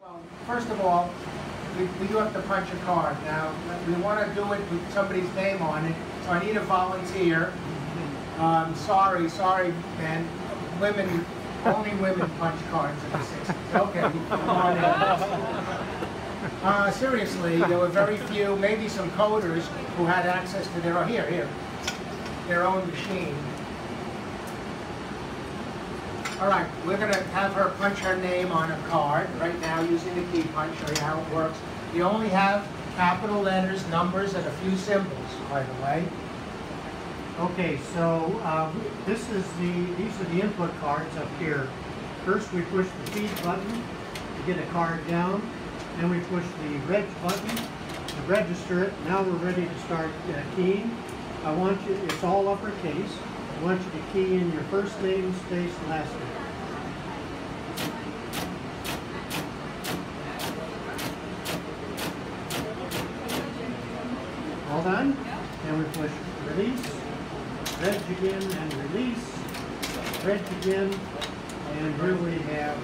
Well, first of all, we, we do have to punch a card. Now, we want to do it with somebody's name on it, so I need a volunteer. Um, sorry, sorry, man. Women, only women punch cards in the 60s. Okay. Uh, seriously, there were very few, maybe some coders who had access to their, own here, here, their own machine. All right, we're gonna have her punch her name on a card right now using the key punch, show you how it works. You only have capital letters, numbers, and a few symbols, by the way. Okay, so uh, this is the, these are the input cards up here. First, we push the feed button to get a card down. Then we push the reg button to register it. Now we're ready to start uh, keying. I want you, it's all uppercase. I want you to key in your first name, space, last name. All done? And we push release, reg again and release, reg again, and here we have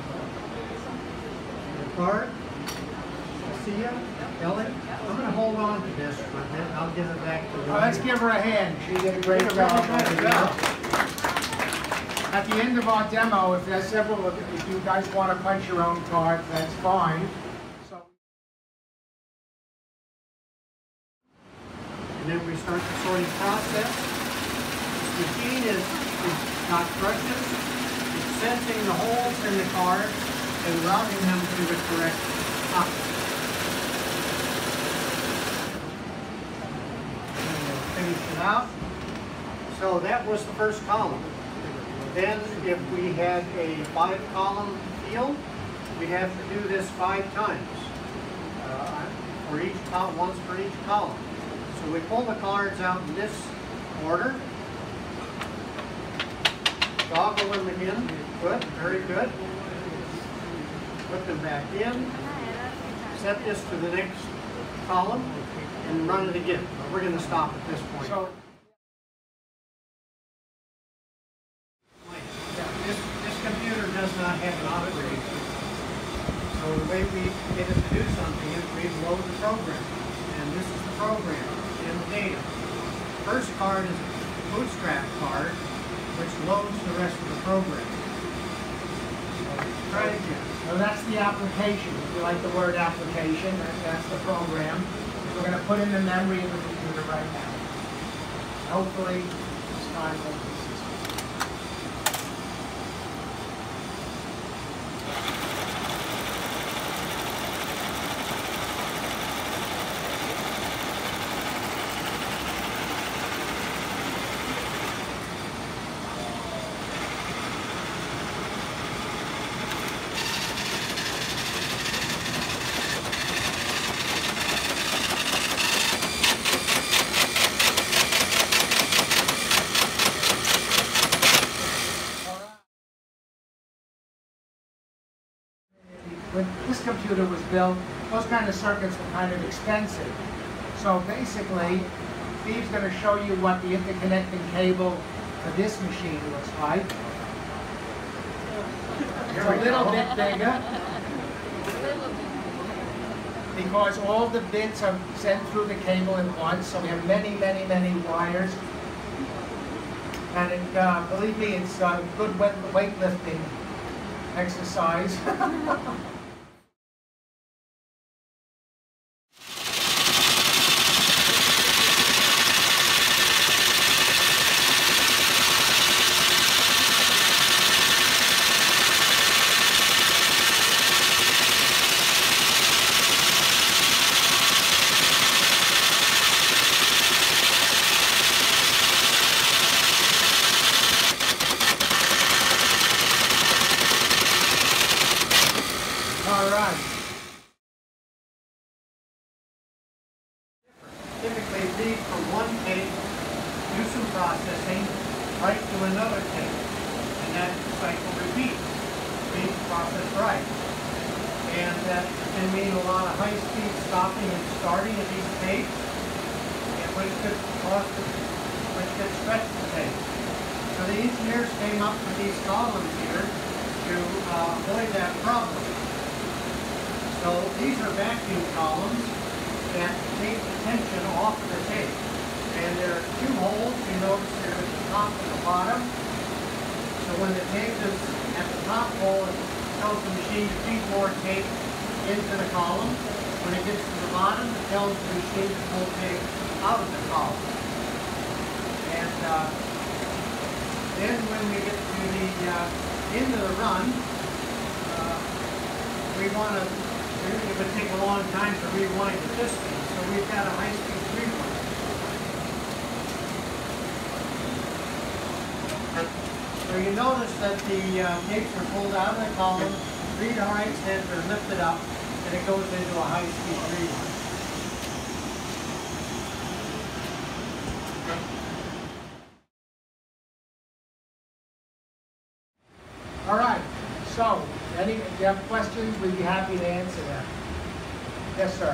the card. Ya, Ellie? I'm gonna hold on to this for a bit, I'll give it back to you. Well, let's give her a hand. She did a great Give job. a hand. over. At the end of our demo, if there's several, of if you guys want to punch your own card, that's fine. So. And then we start the sorting process. This machine is, is got crutches. It's sensing the holes in the cards and routing them to the correct spot. And we'll finish out. So that was the first column. Then if we had a five column field, we'd have to do this five times. Uh, for each column, once for each column. So we pull the cards out in this order. Toggle them again. Good, very good. Put them back in. Set this to the next column and run it again. But we're going to stop at this point. So, This, this computer does not have an operating system. So the way we get it to do something is we load the program. And this is the program and the data. First card is a bootstrap card, which loads the rest of the program. So try it again. so that's the application. If you like the word application, that- that's the program. We're going to put in the memory of the computer right now. Hopefully, this time will be successful. when this computer was built, those kind of circuits were kind of expensive. So basically, Steve's going to show you what the interconnecting cable for this machine looks like. It's a little bit bigger. Because all the bits are sent through the cable at once, so we have many, many, many wires. And it, uh, believe me, it's uh, good weightlifting exercise. All right. Read from one tape, do some processing, write to another tape, and that cycle repeats. Read, process, write. And that can mean a lot of high-speed stopping and starting of these tapes, and which could cause, which could stretch the tape. So the engineers came up with these columns here to uh, avoid that problem. So these are vacuum columns that take the tension off the tape. And there are two holes, you notice there at the top and the bottom. So when the tape is at the top hole, it tells the machine to feed more tape into the column. When it gets to the bottom, it tells the machine to pull tape out of the column. And uh, then when we get to the uh, end of the run, uh, we want to, it would take a long time to rewind the piston, so we've got a high-speed rewind. So you notice that the uh, tapes are pulled out of the column, three rights heads are lifted up, and it goes into a high-speed rewind. All right, so, any, if you have questions, we'd be happy to answer them. Yes, sir.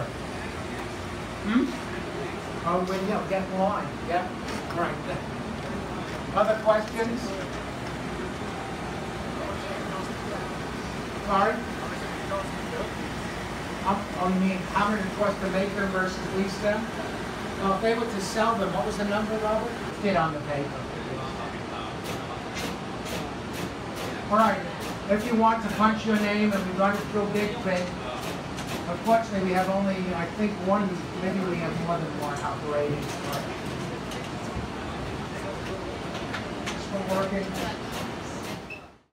Hmm? Oh, well, yeah, get in line, yeah, right. Other questions? Sorry? Um, oh, you mean how much it cost to make them versus lease them? Well, if they were to sell them, what was the number, Robert? Did on the paper. All right, if you want to punch your name and we'd like to throw big print, unfortunately, we have only, I think, one, maybe we have more than one operating. Still working?